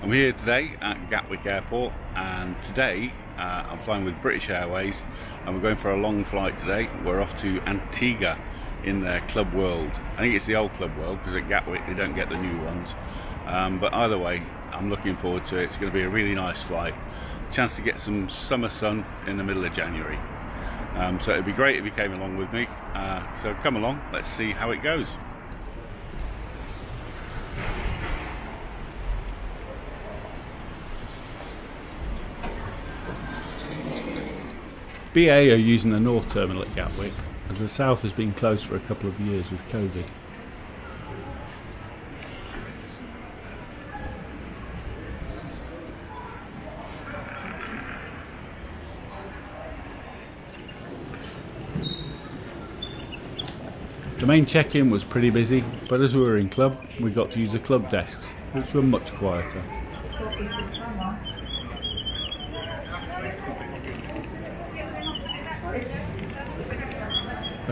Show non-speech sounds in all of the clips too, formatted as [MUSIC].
I'm here today at Gatwick Airport and today uh, I'm flying with British Airways and we're going for a long flight today. We're off to Antigua in their Club World. I think it's the old Club World because at Gatwick they don't get the new ones. Um, but either way, I'm looking forward to it. It's going to be a really nice flight. Chance to get some summer sun in the middle of January. Um, so it'd be great if you came along with me. Uh, so come along, let's see how it goes. BA are using the North Terminal at Gatwick as the South has been closed for a couple of years with COVID. The main check-in was pretty busy, but as we were in club, we got to use the club desks, which were much quieter.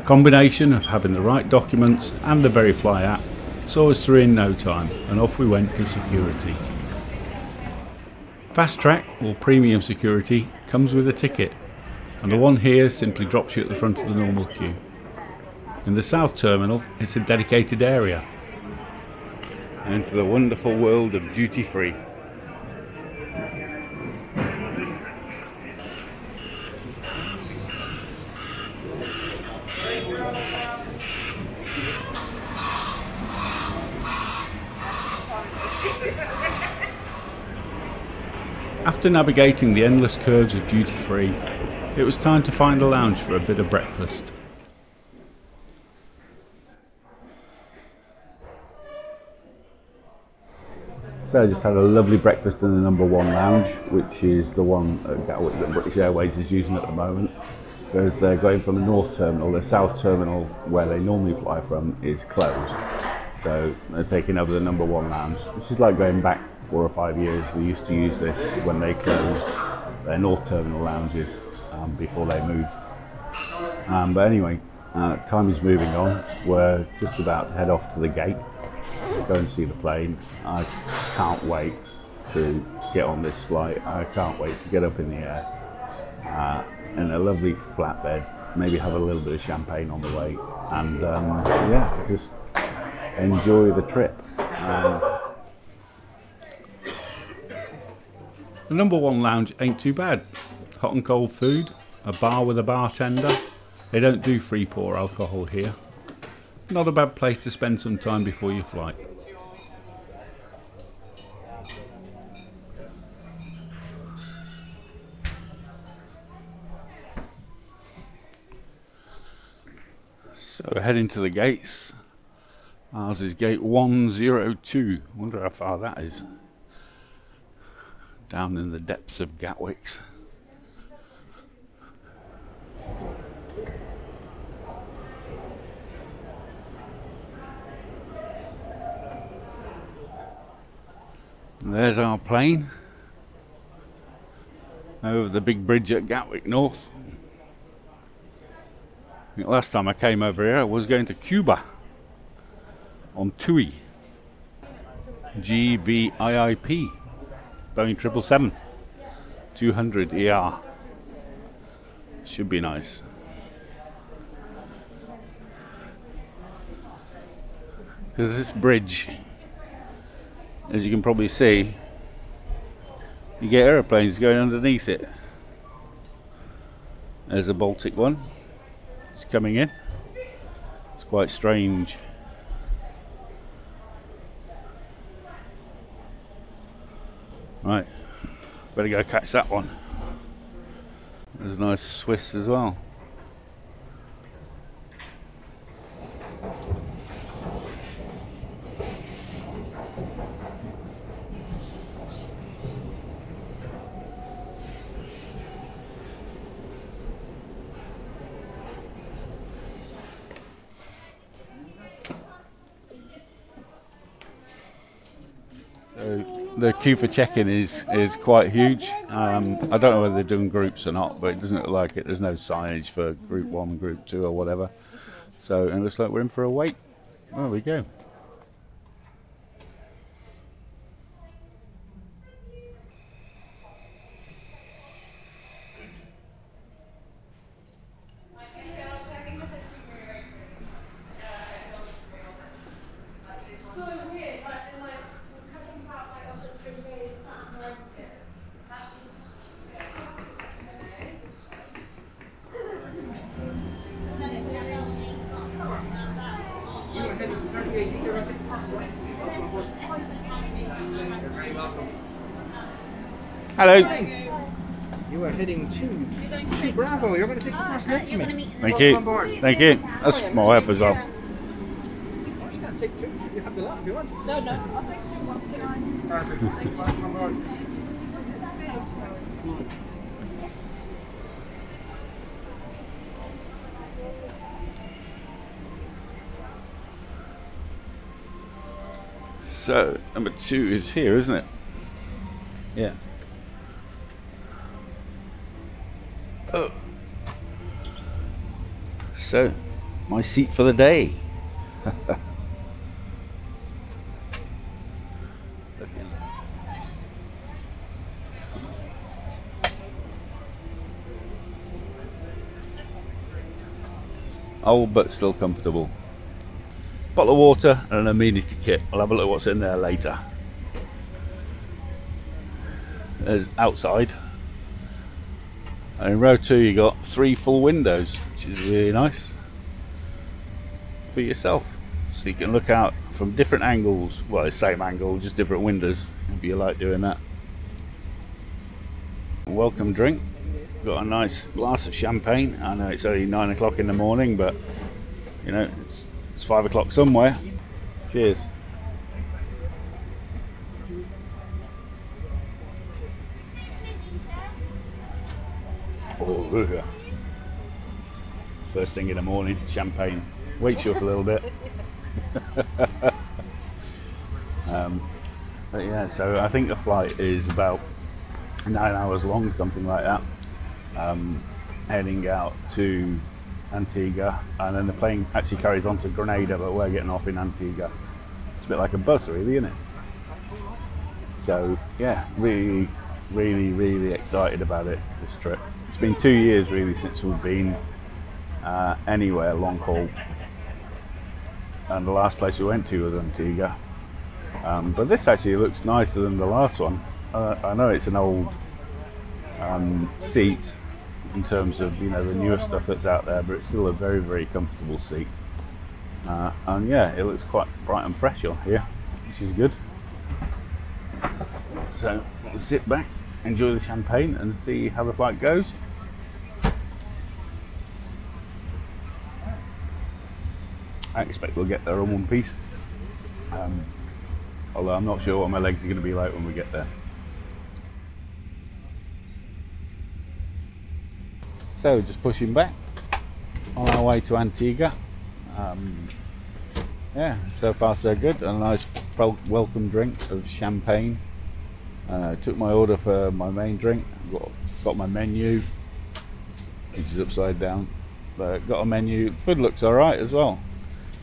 Combination of having the right documents and the VeriFLY app saw us through in no time, and off we went to security. Fast Track, or Premium Security, comes with a ticket, and the one here simply drops you at the front of the normal queue. In the South Terminal, it's a dedicated area. And into the wonderful world of duty free. After navigating the endless curves of duty free, it was time to find a lounge for a bit of breakfast. So I just had a lovely breakfast in the number one lounge, which is the one at Gatwick that British Airways is using at the moment. Because they're going from the north terminal, the south terminal where they normally fly from is closed. So they're taking over the number one lounge, which is like going back four or five years. They used to use this when they closed their north terminal lounges um, before they moved. Um, but anyway, uh, time is moving on. We're just about to head off to the gate go and see the plane. I can't wait to get on this flight. I can't wait to get up in the air uh, in a lovely flatbed, maybe have a little bit of champagne on the way, and um, yeah, just enjoy the trip. Um, the number one lounge ain't too bad. Hot and cold food, a bar with a bartender. They don't do free pour alcohol here. Not a bad place to spend some time before your flight. So we're heading to the gates. Ours is gate 102. Wonder how far that is. Down in the depths of Gatwick's. And there's our plane over the big bridge at Gatwick North. last time I came over here I was going to Cuba on TUI GVIIP Boeing 777 200 ER should be nice. Because this bridge. As you can probably see you get aeroplanes going underneath it. There's a Baltic one. It's coming in. It's quite strange right. Better go catch that one. There's a nice Swiss as well queue for check-in is is quite huge. Um, I don't know whether they're doing groups or not, but it doesn't look like it. There's no signage for group one, group two, or whatever. So it looks like we're in for a wait. There we go. Hello. You are heading to, to Bravo. You're going to take the oh, first lift for me. Thank Welcome on board. you. Thank you. That's my wife as well. Oh, you can't take two. You have the lot if you want. No, no, I'll take two ones tonight. Perfect. Welcome on. So number two is here, isn't it? Yeah. Oh. So, my seat for the day. [LAUGHS] Old but still comfortable. Bottle of water and an amenity kit. I'll have a look at what's in there later. There's outside. And in row two you got three full windows, which is really nice for yourself. So you can look out from different angles. Well, same angle, just different windows. If you like doing that. Welcome drink. Got a nice glass of champagne. I know it's only nine o'clock in the morning, but you know it's, it's five o'clock somewhere. Cheers. Oh. First thing in the morning, champagne. Wakes you up a little bit. [LAUGHS] um, but yeah, so I think the flight is about nine hours long, something like that. Um, heading out to Antigua, and then the plane actually carries on to Grenada, but we're getting off in Antigua. It's a bit like a bus, really, isn't it? So yeah, really, really, really excited about it. This trip. It's been two years really since we've been uh, anywhere long haul, and the last place we went to was Antigua. Um, but this actually looks nicer than the last one. Uh, I know it's an old um, seat in terms of you know the newer stuff that's out there, but it's still a very very comfortable seat. Uh, and yeah, it looks quite bright and fresh on here, which is good. So sit back, enjoy the champagne, and see how the flight goes. I expect we'll get there in one piece. Um, although I'm not sure what my legs are going to be like when we get there. So just pushing back on our way to Antigua. Um, yeah, so far so good. A nice welcome drink of champagne. Uh, took my order for my main drink. Got, got my menu, which is upside down. But got a menu. Food looks alright as well.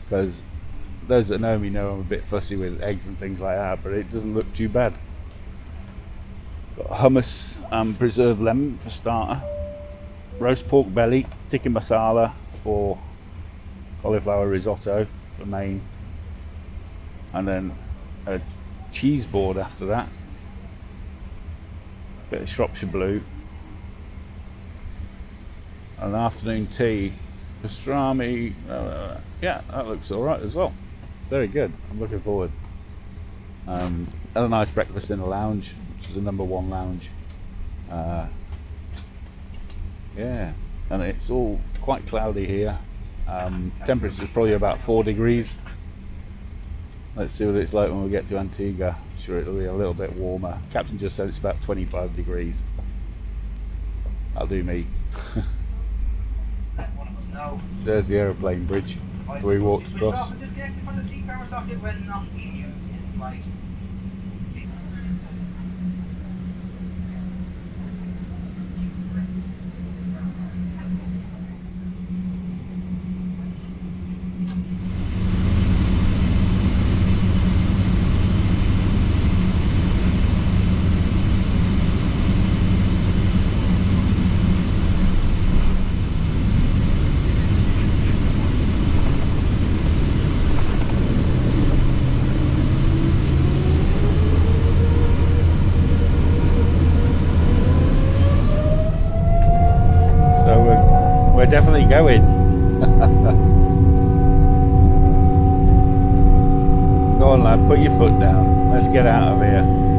Because those that know me know I'm a bit fussy with eggs and things like that, but it doesn't look too bad. Got hummus and preserved lemon for starter roast pork belly, tikka masala for cauliflower risotto for main, and then a cheese board after that. Bit of Shropshire Blue, an afternoon tea, pastrami. Uh, yeah, that looks all right as well. Very good. I'm looking forward. Um, had a nice breakfast in the lounge, which is the number one lounge. Uh, yeah, and it's all quite cloudy here. Um, temperature is probably about four degrees. Let's see what it's like when we get to Antigua. I'm sure it'll be a little bit warmer. Captain just said it's about 25 degrees. That'll do me. [LAUGHS] There's the aeroplane bridge we walked across. going. [LAUGHS] Go on, lad, put your foot down. Let's get out of here.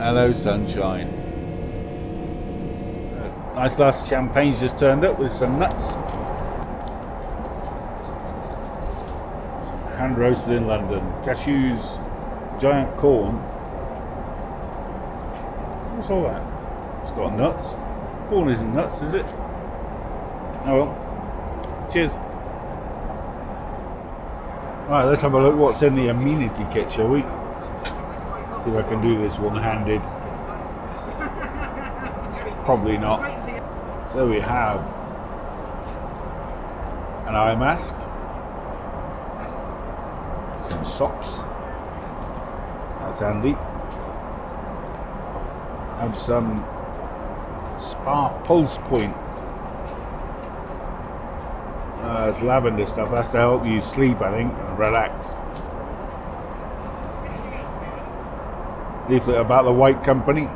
Hello, sunshine. Uh, nice glass of champagne's just turned up with some nuts. Some hand roasted in London. Cashews, giant corn. What's all that? It's got nuts. Corn isn't nuts, is it? Oh well. Cheers. Right, let's have a look what's in the amenity kit, shall we? If I can do this one-handed. Probably not. So we have an eye mask, some socks. That's handy. Have some spa pulse point. Uh, it's lavender stuff. That's to help you sleep, I think, and relax. Leaflet about the White Company.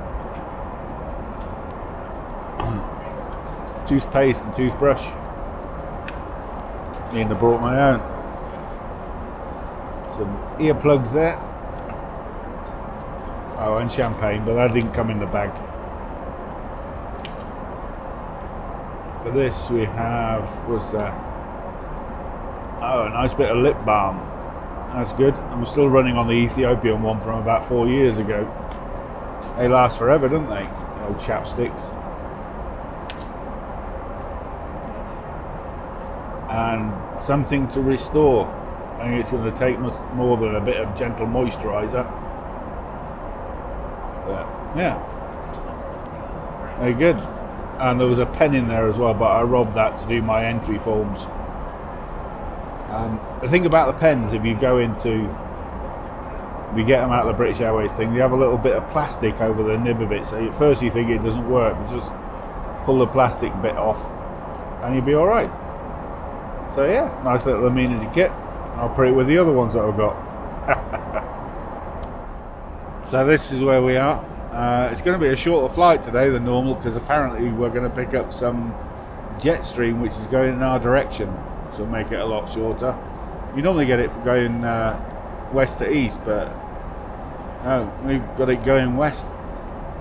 Toothpaste and toothbrush. And to brought my own. Some earplugs there. Oh, and champagne, but that didn't come in the bag. For this, we have what's that? Oh, a nice bit of lip balm. That's good. I'm still running on the Ethiopian one from about four years ago. They last forever, don't they? The old chapsticks. And something to restore. I think it's going to take more than a bit of gentle moisturiser. But yeah, very good. And there was a pen in there as well, but I robbed that to do my entry forms. Um, the thing about the pens, if you go into, we get them out of the British Airways thing, they have a little bit of plastic over the nib of it. So at first you think it doesn't work, but just pull the plastic bit off and you'll be all right. So yeah, nice little amenity kit. I'll put it with the other ones that I've got. [LAUGHS] so this is where we are. Uh, it's going to be a shorter flight today than normal because apparently we're going to pick up some jet stream which is going in our direction so make it a lot shorter. You normally get it for going uh, west to east, but no, we've got it going west.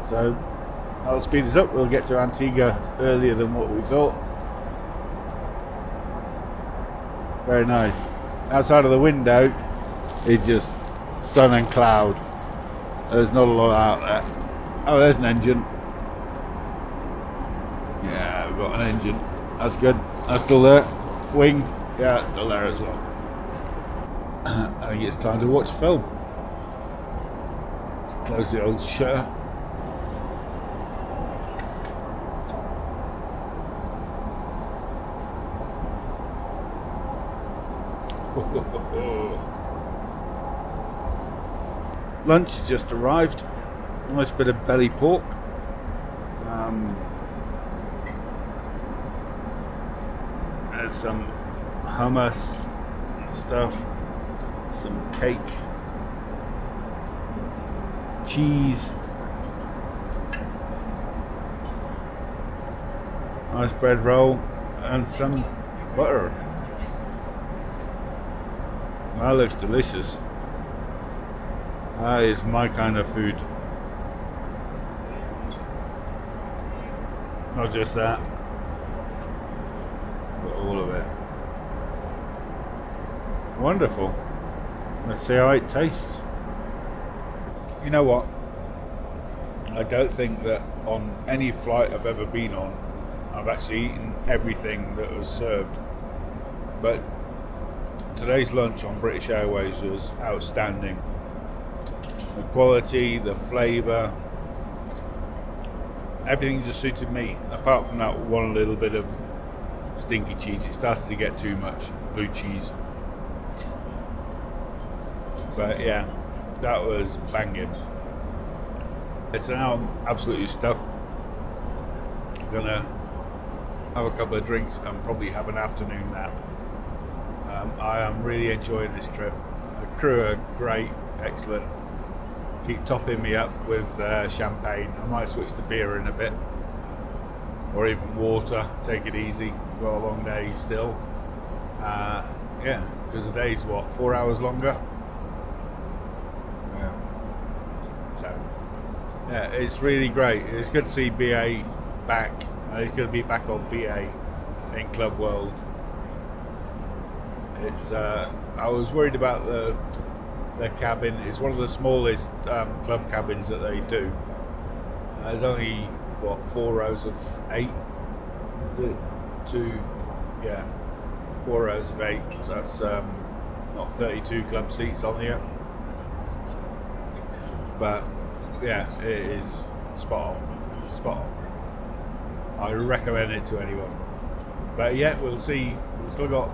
So I'll speed this up. We'll get to Antigua earlier than what we thought. Very nice. Outside of the window, it's just sun and cloud. There's not a lot out there. Oh, there's an engine. Yeah, we've got an engine. That's good. That's still there wing. Yeah, it's still there as well. I think it's time to watch film. Let's close the old shutter. [LAUGHS] Lunch has just arrived. Nice bit of belly pork. Um, There's some hummus stuff, some cake, cheese, nice bread roll, and some butter. That looks delicious. That is my kind of food. Not just that all of it. Wonderful. Let's see how it tastes. You know what? I don't think that on any flight I've ever been on, I've actually eaten everything that was served. But today's lunch on British Airways was outstanding. The quality, the flavour, everything just suited me, apart from that one little bit of stinky cheese. It started to get too much blue cheese. But yeah, that was banging. It's now absolutely stuffed. I'm Gonna have a couple of drinks and probably have an afternoon nap. Um, I am really enjoying this trip. The crew are great, excellent. Keep topping me up with uh, champagne. I might switch to beer in a bit, or even water. Take it easy. Got a long day still. Uh, yeah, because the day's what four hours longer. Yeah. So yeah, it's really great. It's good to see BA back. Uh, he's going to be back on BA in Club World. It's. Uh, I was worried about the the cabin. It's one of the smallest um, club cabins that they do. There's only what four rows of eight. Two, yeah, four rows of eight. So that's um, not 32 club seats on here. But yeah, it is spot on. Spot on. I recommend it to anyone. But yeah, we'll see. We've still got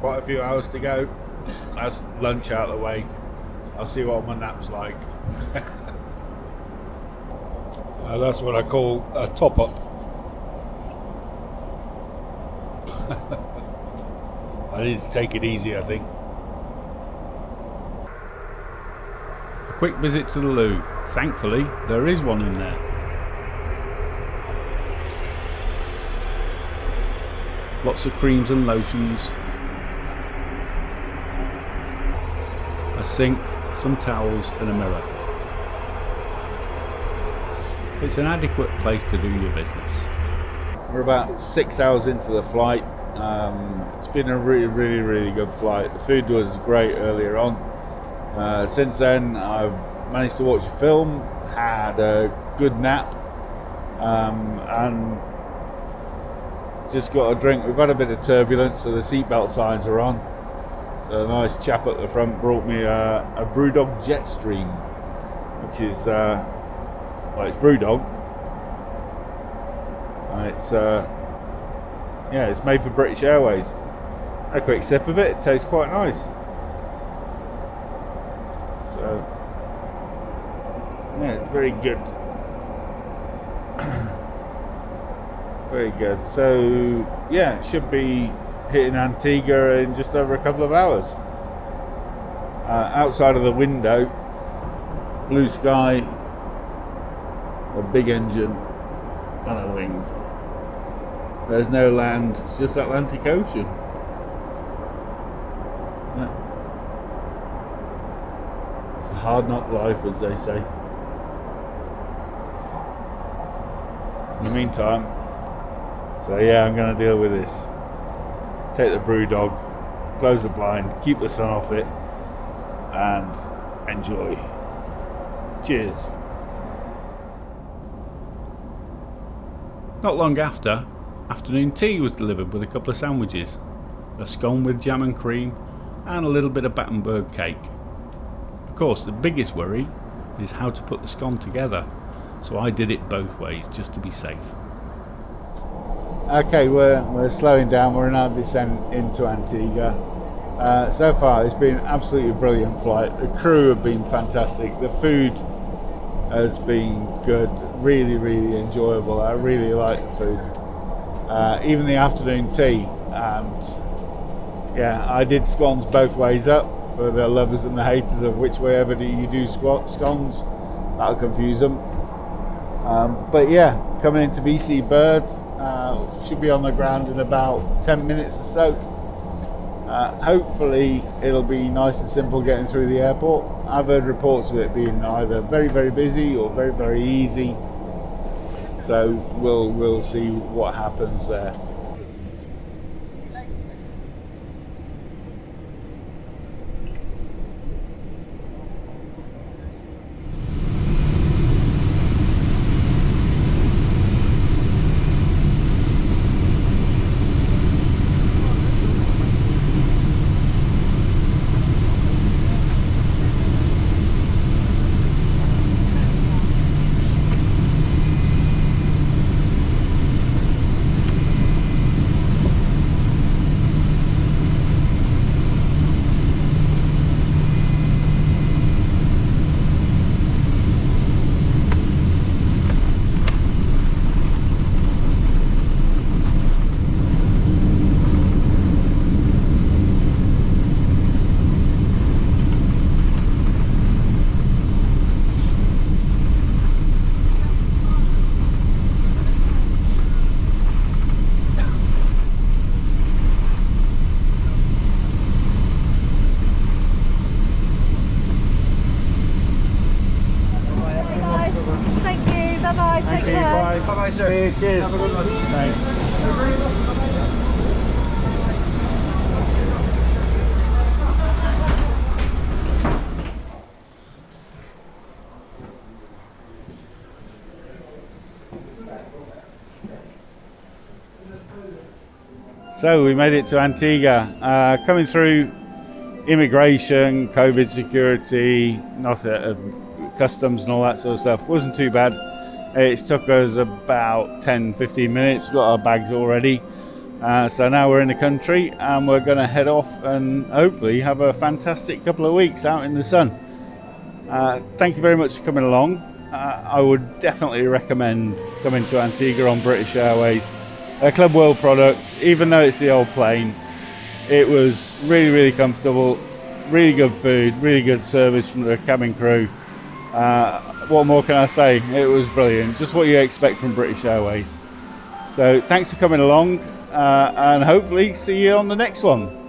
quite a few hours to go. That's lunch out of the way. I'll see what my nap's like. [LAUGHS] uh, that's what I call a top up. [LAUGHS] I need to take it easy, I think. Quick visit to the loo. Thankfully, there is one in there. Lots of creams and lotions. A sink, some towels and a mirror. It's an adequate place to do your business. We're about six hours into the flight. Um, it's been a really, really, really good flight. The food was great earlier on. Uh, since then, I've managed to watch a film, had a good nap, um, and just got a drink. We've had a bit of turbulence, so the seatbelt signs are on. So a nice chap at the front brought me a, a Brewdog Jetstream, which is uh, well, it's Brewdog, and it's uh, yeah, it's made for British Airways. A quick sip of it, it tastes quite nice. So yeah, it's very good. [COUGHS] very good. So yeah, it should be hitting Antigua in just over a couple of hours. Uh, outside of the window, blue sky, a big engine, and a wing. There's no land, it's just Atlantic Ocean. Yeah. It's a hard knock life, as they say. In the meantime, so yeah, I'm going to deal with this. Take the Brewdog, close the blind, keep the sun off it, and enjoy. Cheers. Not long after, afternoon tea was delivered with a couple of sandwiches, a scone with jam and cream, and a little bit of Battenberg cake. Of course, the biggest worry is how to put the scone together, so I did it both ways just to be safe. Okay, we're, we're slowing down. We're now descent into Antigua. Uh, so far, it's been absolutely brilliant flight. The crew have been fantastic. The food has been good, really, really enjoyable. I really like the food. Uh, even the afternoon tea. And yeah, I did scones both ways up for the lovers and the haters of which way ever do you do squat scones. That'll confuse them. Um, but yeah, coming into VC Bird, uh, should be on the ground in about 10 minutes or so. Uh, hopefully, it'll be nice and simple getting through the airport. I've heard reports of it being either very, very busy or very, very easy. So we'll we'll see what happens there. Sir. Cheers. Have a good one. Thanks. So we made it to Antigua. Uh, coming through immigration, COVID security, not uh, customs and all that sort of stuff wasn't too bad. It took us about 10 15 minutes, got our bags already. Uh, so now we're in the country and we're going to head off and hopefully have a fantastic couple of weeks out in the sun. Uh, thank you very much for coming along. Uh, I would definitely recommend coming to Antigua on British Airways. A Club World product, even though it's the old plane, it was really, really comfortable, really good food, really good service from the cabin crew. Uh, what more can I say? It was brilliant, just what you expect from British Airways. So thanks for coming along, uh, and hopefully see you on the next one.